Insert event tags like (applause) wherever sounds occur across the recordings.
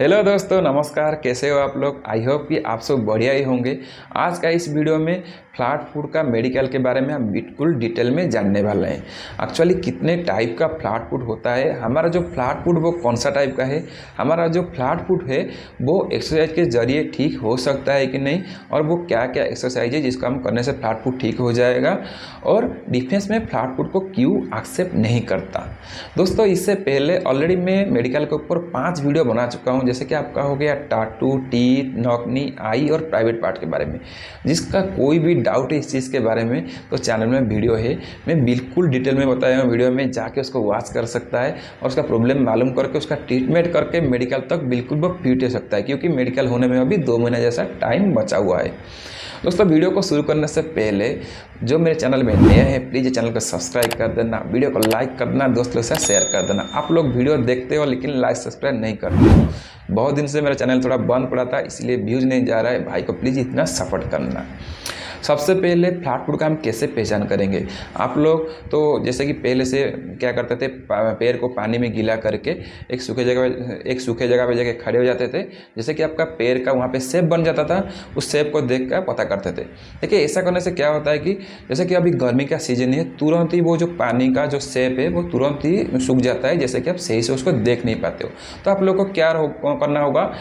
Hello दोस्तों, नमस्कार। कैसे हो आप लोग? आई होप कि आप सब बढ़िया ही होंगे। आज का इस वीडियो में फ्लैट फ़ूड का मेडिकल के बारे में हम बिल्कुल डिटेल में जानने वाले हैं। एक्चुअली कितने टाइप का फ्लैट फ़ूड होता है? हमारा जो फ्लैट फ़ूड वो कौन सा टाइप का है? हमारा जो फ्लैट फ़ूड है, वो एक्सरसाइज के ज़रिए ठीक हो सकता है कि नहीं? और वो क्या क्या एक्सरसाइज है जिसको हम करने से फ्लैट फ़ूड ठीक हो जाएगा? और डिफेंस में फ्लैट फ़ूड को क्यों एक्सेप्ट नहीं करता? दोस्तों, इससे पहले ऑलरेडी मैं मेडिकल के ऊपर पाँच वीडियो बना चुका हूँ। जैसे कि आपका हो गया टाटू टी नौकनी, आई और प्राइवेट पार्ट के बारे में। जिसका कोई भी डाउट है इस चीज़ के बारे में तो चैनल में वीडियो है। मैं बिल्कुल डिटेल में बताया हूँ वीडियो में जाके उसको वॉच कर सकता है और उसका प्रॉब्लम मालूम करके, उसका ट्रीटमेंट करके मेडिकल तक बिल्कुल वो फिट हो सकता है, क्योंकि मेडिकल होने में अभी दो महीने जैसा टाइम बचा हुआ है। दोस्तों, वीडियो को शुरू करने से पहले, जो मेरे चैनल में नए हैं, प्लीज़ चैनल को सब्सक्राइब कर देना, वीडियो को लाइक कर देना, दोस्तों से शेयर कर देना। आप लोग वीडियो देखते हो, लेकिन लाइक सब्सक्राइब नहीं करते बहुत दिन से मेरा चैनल थोड़ा बंद पड़ा था, इसलिए व्यूज़ नहीं जा रहा है। भाई को प्लीज़ इतना सपोर्ट करना। सबसे पहले फ्लैट फ़ूड का हम कैसे पहचान करेंगे? आप लोग तो जैसे कि पहले से क्या करते थे पैर को पानी में गीला करके एक सूखे जगह एक सूखे जगह पर जाके खड़े हो जाते थे। जैसे कि आपका पैर का वहाँ पे सेप बन जाता था उस सेप को देख कर पता करते थे। देखिए ऐसा करने से क्या होता है कि जैसे कि अभी गर्मी का सीज़न है तुरंत ही वो जो पानी का जो सेप है वो तुरंत ही सूख जाता है जैसे कि आप सही से उसको देख नहीं पाते हो। तो आप लोग को क्या हो, करना होगा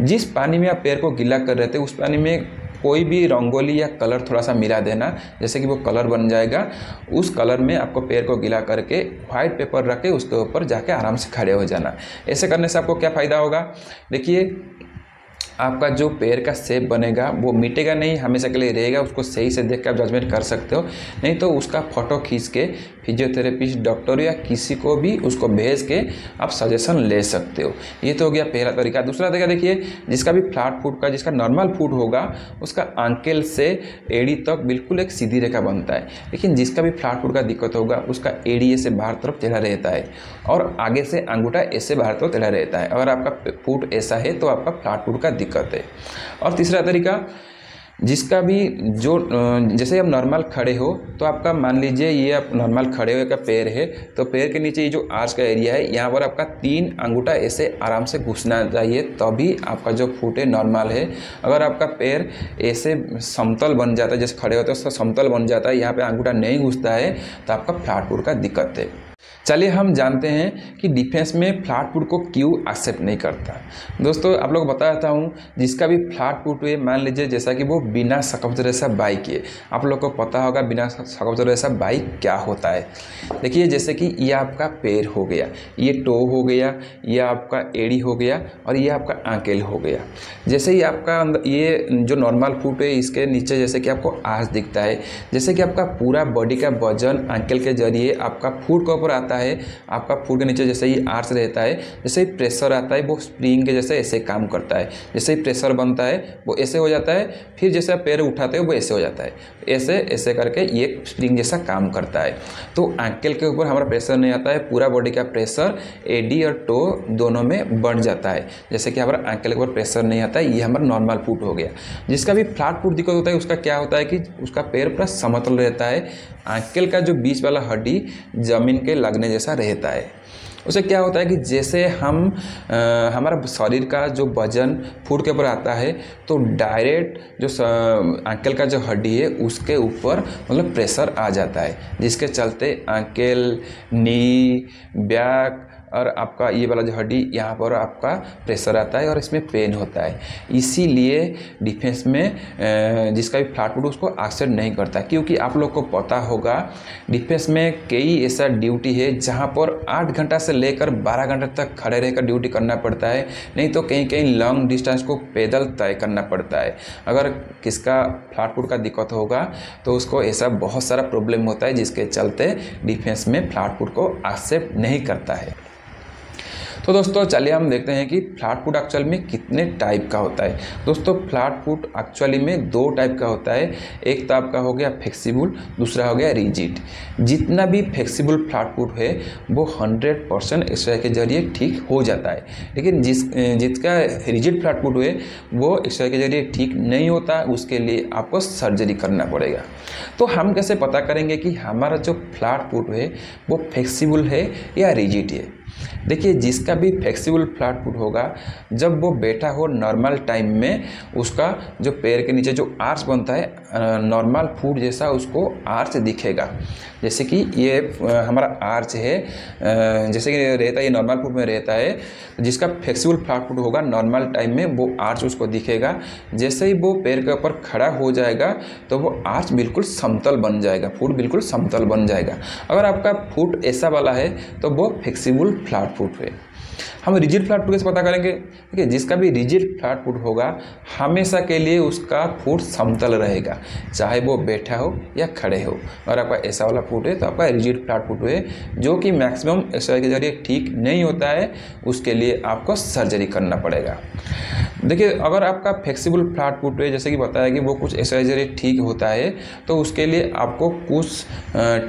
जिस पानी में आप पैर को गीला कर रहे थे उस पानी में कोई भी रंगोली या कलर थोड़ा सा मिला देना, जैसे कि वो कलर बन जाएगा, उस कलर में आपको पैर को गीला करके व्हाइट पेपर रख के उसके ऊपर जाके आराम से खड़े हो जाना। ऐसे करने से आपको क्या फ़ायदा होगा? देखिए, आपका जो पैर का शेप बनेगा, वो मिटेगा नहीं, हमेशा के लिए रहेगा, उसको सही से देख के आप जजमेंट कर सकते हो। नहीं तो उसका फ़ोटो खींच के फिजियोथेरेपिस्ट डॉक्टर या किसी को भी उसको भेज के आप सजेशन ले सकते हो। ये तो हो गया पहला तरीका। दूसरा तरीका देखिए, जिसका भी फ्लैट फुट का, जिसका नॉर्मल फुट होगा, उसका आंकेल से एड़ी तक बिल्कुल एक सीधी रेखा बनता है। लेकिन जिसका भी फ्लैट फुट का दिक्कत होगा, उसका एड़ी ऐसे बाहर तरफ़ टेढ़ा रहता है और आगे से अंगूठा ऐसे बाहर तरफ़ टेढ़ा रहता है। अगर आपका फूट ऐसा है तो आपका फ्लैट फुट का दिक्कत है। और तीसरा तरीका जिसका भी जो जैसे आप नॉर्मल खड़े हो तो आपका मान लीजिए ये आप नॉर्मल खड़े हुए का पैर है तो पैर के नीचे ये जो आर्च का एरिया है, यहाँ पर आपका तीन अंगूठा ऐसे आराम से घुसना चाहिए, तभी आपका जो फुट है नॉर्मल है। अगर आपका पैर ऐसे समतल बन जाता है, जैसे खड़े होते हैं, उसका समतल बन जाता है, यहाँ पर अंगूठा नहीं घुसता है तो आपका फ्लैट फुट का दिक्कत है। चलिए हम जानते हैं कि डिफेंस में फ्लैट फुट को क्यों एक्सेप्ट नहीं करता। दोस्तों, आप लोग बता देता हूँ, जिसका भी फ्लैट फुट हुए, मान लीजिए जैसा कि वो बिना सकब्ज रेसा बाइक है आप लोग को पता होगा बिना सकब्ज रेसा बाइक क्या होता है। देखिए, जैसे कि ये आपका पैर हो गया, ये टो हो गया, ये आपका एड़ी हो गया और ये आपका आंकेल हो गया। जैसे ही आपका ये जो नॉर्मल फुट है, इसके नीचे जैसे कि आपको आज दिखता है, जैसे कि आपका पूरा बॉडी का वज़न आंकेल के ज़रिए आपका फुट के ऊपर आता आता है, आपका फ़ूड के नीचे जैसे ही आर्स रहता है, जैसे ही प्रेशर आता है, वो स्प्रिंग के जैसे ऐसे काम करता है। जैसे ही प्रेशर बनता है, वो ऐसे हो जाता है, फिर जैसे आप पैर उठाते हो, वो ऐसे हो जाता है। ऐसे ऐसे करके ये स्प्रिंग जैसा काम करता है। तो एंकल के ऊपर हमारा प्रेशर नहीं आता है, पूरा बॉडी का प्रेशर एडी और टो दोनों में बढ़ जाता है। जैसे कि हमारा एंकल के ऊपर प्रेशर नहीं आता है, ये हमारा नॉर्मल फूट हो गया। जिसका भी फ्लैट फूट दिक्कत होता है, उसका क्या होता है कि उसका पैर पूरा समतल रहता है। आंकेल का जो बीच वाला हड्डी ज़मीन के लगने जैसा रहता है। उसे क्या होता है कि जैसे हम आ, हमारा शरीर का जो वज़न फ़ूड के ऊपर आता है तो डायरेक्ट जो आंकेल का जो हड्डी है उसके ऊपर मतलब प्रेशर आ जाता है। जिसके चलते आंकेल नी बैक और आपका ये वाला जो हड्डी यहाँ पर आपका प्रेशर आता है और इसमें पेन होता है। इसीलिए डिफेंस में जिसका भी फ्लैट फुट उसको एक्सेप्ट नहीं करता। क्योंकि आप लोग को पता होगा डिफेंस में कई ऐसा ड्यूटी है जहाँ पर आठ घंटा से लेकर बारह घंटे तक खड़े रहकर ड्यूटी करना पड़ता है। नहीं तो कहीं कहीं लॉन्ग डिस्टेंस को पैदल तय करना पड़ता है। अगर किसका फ्लैट फुट का दिक्कत होगा तो उसको ऐसा बहुत सारा प्रॉब्लम होता है जिसके चलते डिफेंस में फ्लैट फुट को एक्सेप्ट नहीं करता है। तो दोस्तों, चलिए हम देखते हैं कि फ्लैट फ़ूड एक्चुअल में कितने टाइप का होता है। दोस्तों फ्लैट फ़ूड एक्चुअली में दो टाइप का होता है। एक तो आपका हो गया फ्लेक्सिबल दूसरा हो गया रिजिड जितना भी फ्लेक्सिबल फ्लैट फ़ूड है, वो हंड्रेड परसेंट एक्सरसाइज के ज़रिए ठीक हो जाता है। लेकिन जिस, जिसका रिजिड फ्लैट फ़ूड है वो एक्सरसाइज के ज़रिए ठीक नहीं होता, उसके लिए आपको सर्जरी करना पड़ेगा। तो हम कैसे पता करेंगे कि हमारा जो फ्लैट फ़ूड है, वो फ्लेक्सिबल है या रिजिड है? देखिए, जिसका भी फ्लेक्सिबल फ्लैट फुट होगा, जब वो बैठा हो नॉर्मल टाइम में, उसका जो पैर के नीचे जो आर्स बनता है नॉर्मल फ़ूड जैसा उसको आर्च दिखेगा। जैसे कि ये हमारा आर्च है। जैसे कि रहता है, ये नॉर्मल फ़ूड में रहता है, जिसका फ्लेक्सिबल फ्लैट फुट होगा नॉर्मल टाइम में वो आर्च उसको दिखेगा। जैसे ही वो पैर के ऊपर खड़ा हो जाएगा तो वो आर्च बिल्कुल समतल बन जाएगा। फ़ूड बिल्कुल समतल बन जाएगा। अगर आपका फुट ऐसा वाला है तो वो फ्लेक्सिबल फ्लैट फुट है। हम रिजिड फ्लैट फुट कैसे पता करेंगे? देखिए, जिसका भी रिजिड फ्लैट फुट होगा, हमेशा के लिए उसका फुट समतल रहेगा। चाहे वो बैठा हो या खड़े हो। अगर आपका ऐसा वाला फुट है तो आपका रिजिड फ्लैट फुट है, जो कि मैक्सिमम एक्सरसाइज के ज़रिए ठीक नहीं होता है, उसके लिए आपको सर्जरी करना पड़ेगा। देखिए, अगर आपका फ्लेक्सिबल फ्लैट फुट है, जैसे कि बताया कि वो कुछ एक्सरसाइज ठीक होता है तो उसके लिए आपको कुछ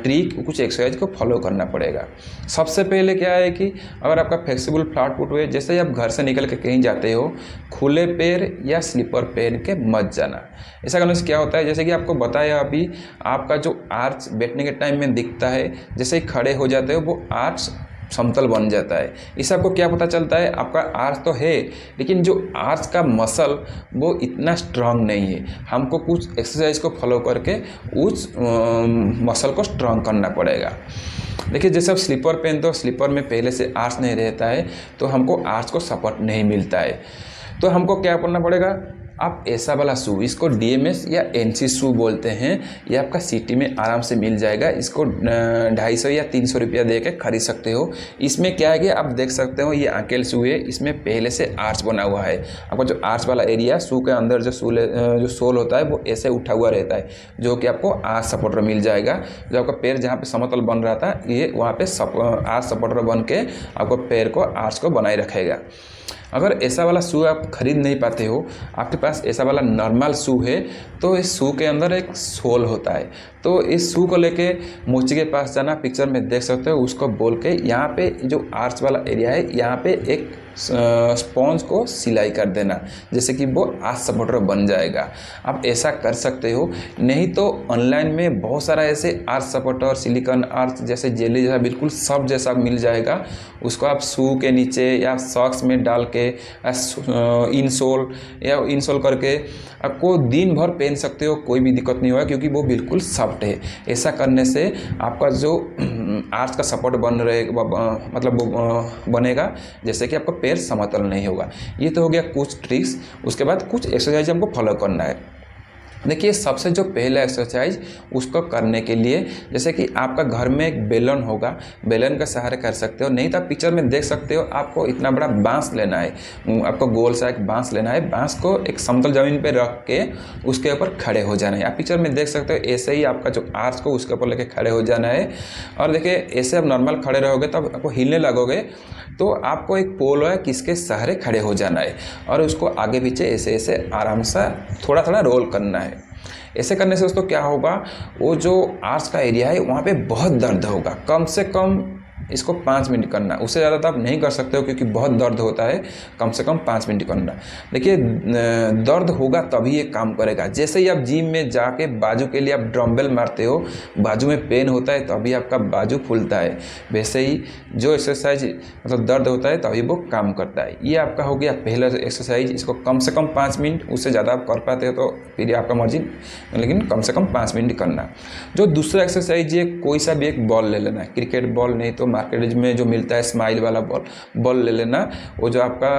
ट्रिक कुछ एक्सरसाइज को फॉलो करना पड़ेगा। सबसे पहले क्या है कि अगर आपका फ्लेक्सिबल फ्लैट फुट है, जैसे ही आप घर से निकल के कहीं जाते हो, खुले पैर या स्लीपर पहन के मत जाना। ऐसा करने से क्या होता है, जैसे कि आपको बताया अभी, आपका जो आर्च बैठने के टाइम में दिखता है, जैसे ही खड़े हो जाते हो, वो आर्च समतल बन जाता है। इससे आपको क्या पता चलता है? आपका आर्स तो है, लेकिन जो आर्स का मसल, वो इतना स्ट्रांग नहीं है। हमको कुछ एक्सरसाइज को फॉलो करके उस मसल को स्ट्रांग करना पड़ेगा। देखिए, जैसे आप स्लीपर पहनते हो स्लीपर में पहले से आर्स नहीं रहता है तो हमको आर्च को सपोर्ट नहीं मिलता है। तो हमको क्या करना पड़ेगा? आप ऐसा वाला शू, इसको डीएमएस या एनसी शू बोलते हैं, ये आपका सिटी में आराम से मिल जाएगा। इसको ढाई सौ या तीन सौ रुपया दे के खरीद सकते हो। इसमें क्या है कि आप देख सकते हो, ये आकेल शू है। इसमें पहले से आर्च बना हुआ है। आपका जो आर्च वाला एरिया शू के अंदर जो सूल जो सोल होता है, वो ऐसे उठा हुआ रहता है, जो कि आपको आर्च सपोर्टर मिल जाएगा। जो आपका पैर जहाँ पर समतल बन रहा था, ये वहाँ पर आर्च सपोर्टर बन के आपको पैर को आर्च को बनाए रखेगा। अगर ऐसा वाला शू आप खरीद नहीं पाते हो, आपके पास ऐसा वाला नॉर्मल शू है तो इस शू के अंदर एक सोल होता है। तो इस शू को लेके मोची के पास जाना पिक्चर में देख सकते हो, उसको बोल के यहाँ पे जो आर्च वाला एरिया है, यहाँ पे एक स्पॉन्ज को सिलाई कर देना, जैसे कि वो आर्च सपोर्टर बन जाएगा। आप ऐसा कर सकते हो, नहीं तो ऑनलाइन में बहुत सारा ऐसे आर्च सपोर्टर सिलिकॉन आर्च जैसे जेली जैसा, बिल्कुल सब जैसा मिल जाएगा। उसको आप शू के नीचे या सॉक्स में डाल के इंसोल या इंसोल करके आपको दिन भर पहन सकते हो, कोई भी दिक्कत नहीं होगा, क्योंकि वो बिल्कुल सॉफ्ट है। ऐसा करने से आपका जो (clears throat) आर्च का सपोर्ट बन रहे मतलब बनेगा, जैसे कि आपका पैर समतल नहीं होगा। ये तो हो गया कुछ ट्रिक्स उसके बाद कुछ एक्सरसाइज हमको फॉलो करना है। देखिए, सबसे जो पहला एक्सरसाइज उसको करने के लिए, जैसे कि आपका घर में एक बेलन होगा, बेलन का सहारे कर सकते हो, नहीं तो पिक्चर में देख सकते हो, आपको इतना बड़ा बाँस लेना है। आपको गोल सा एक बाँस लेना है, बाँस को एक समतल ज़मीन पर रख के उसके ऊपर खड़े हो जाना है। आप पिक्चर में देख सकते हो, ऐसे ही आपका जो आर्स को उसके ऊपर लेके खड़े हो जाना है। और देखिए, ऐसे आप नॉर्मल खड़े रहोगे, तब आपको हिलने लगोगे तो आपको एक पोल है, किसके सहारे खड़े हो जाना है। और उसको आगे पीछे ऐसे ऐसे आराम से थोड़ा थोड़ा रोल करना है। ऐसे करने से दोस्तों क्या होगा? वो जो आर्ट्स का एरिया है, वहाँ पे बहुत दर्द होगा। कम से कम इसको पाँच मिनट करना उससे ज़्यादा तो आप नहीं कर सकते हो, क्योंकि बहुत दर्द होता है, कम से कम पाँच मिनट करना। देखिए दर्द होगा तभी ये काम करेगा। जैसे ही आप जिम में जाके बाजू के लिए आप ड्रम्बेल मारते हो, बाजू में पेन होता है, तभी आपका बाजू फूलता है। वैसे ही जो एक्सरसाइज मतलब दर्द होता है, तभी वो काम करता है। ये आपका हो गया पहला एक्सरसाइज इसको कम से कम पाँच मिनट, उससे ज़्यादा आप कर पाते हो तो फिर आपका मर्ज़ी लेकिन कम से कम पाँच मिनट करना। जो दूसरा एक्सरसाइज ये कोई सा भी एक बॉल ले लेना क्रिकेट बॉल नहीं तो मार्केट में जो मिलता है स्माइल वाला बॉल बॉल ले लेना, वो जो आपका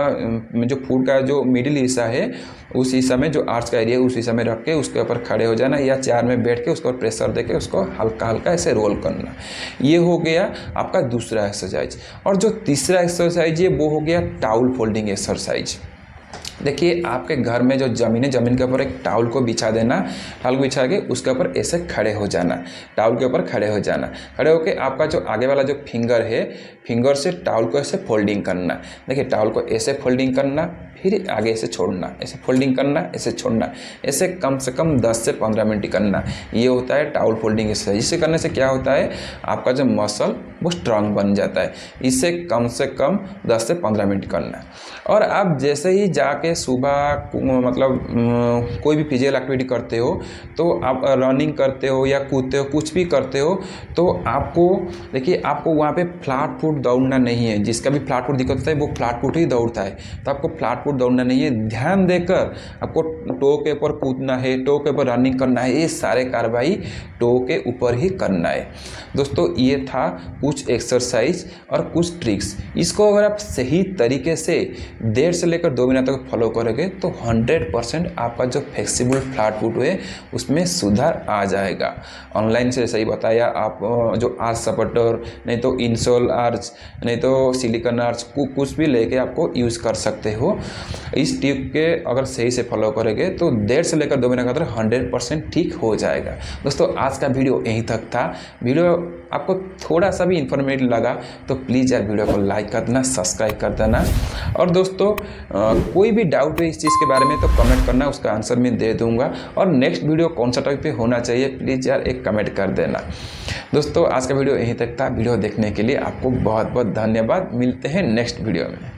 जो फ़ूड का जो मिडिल हिस्सा है, उस हिस्सा में जो आर्च का एरिया उस हिस्सा में रख के उसके ऊपर खड़े हो जाना या चार में बैठ के उसको प्रेशर दे के उसको हल्का हल्का ऐसे रोल करना। ये हो गया आपका दूसरा एक्सरसाइज और जो तीसरा एक्सरसाइज है, वो हो गया टाउल फोल्डिंग एक्सरसाइज देखिए, आपके घर में जो ज़मीन है, ज़मीन के ऊपर एक टाउल को बिछा देना टाउल को बिछा के उसके ऊपर ऐसे खड़े हो जाना टाउल के ऊपर खड़े हो जाना, खड़े होकर आपका जो आगे वाला जो फिंगर है फिंगर से टाउल को ऐसे फोल्डिंग करना, देखिए टाउल को ऐसे फोल्डिंग करना फिर आगे इसे छोड़ना ऐसे फोल्डिंग करना ऐसे छोड़ना ऐसे कम से कम 10 से 15 मिनट करना। ये होता है टाउल फोल्डिंग एक्सरसाइज इसे करने से क्या होता है? आपका जो मसल वो स्ट्रांग बन जाता है। इसे कम से कम 10 से 15 मिनट करना। और आप जैसे ही जाके सुबह मतलब कोई भी फ़िज़िकल एक्टिविटी करते हो तो आप रनिंग करते हो या कूदते हो, कुछ भी करते हो तो आपको, देखिए, आपको वहाँ पे फ्लाट फुट दौड़ना नहीं है। जिसका भी फ्लाट फुट दिक्कत होता है, वो फ्लाट फुट ही दौड़ता है। तो आपको फ्लाट फुट दौड़ना नहीं है। ध्यान देकर आपको टो के ऊपर कूदना है टो के ऊपर रनिंग करना है, ये सारे कार्रवाई टो के ऊपर ही करना है। दोस्तों, ये था कुछ एक्सरसाइज और कुछ ट्रिक्स इसको अगर आप सही तरीके से डेढ़ से लेकर दो मिनट तक फॉलो करोगे तो हंड्रेड परसेंट आपका जो फ्लेक्सिबल फ्लैट फुट है उसमें सुधार आ जाएगा। ऑनलाइन से सही बताया आप जो आर्च सपोर्टर नहीं तो इंसोल आर्च नहीं तो सिलिकन आर्च कुछ भी लेके आपको यूज़ कर सकते हो। इस टिप के अगर सही से फॉलो करेंगे तो डेढ़ से लेकर दो महीने के अंदर हंड्रेड परसेंट ठीक हो जाएगा। दोस्तों, आज का वीडियो यहीं तक था। वीडियो आपको थोड़ा सा भी इन्फॉर्मेटिव लगा तो प्लीज़ यार वीडियो को लाइक कर देना सब्सक्राइब कर देना। और दोस्तों कोई भी डाउट है इस चीज़ के बारे में तो कमेंट करना, उसका आंसर मैं दे दूँगा। और नेक्स्ट वीडियो कौन सा टॉपिक पे होना चाहिए प्लीज़ यार एक कमेंट कर देना। दोस्तों, आज का वीडियो यहीं तक था। वीडियो देखने के लिए आपको बहुत बहुत धन्यवाद। मिलते हैं नेक्स्ट वीडियो में।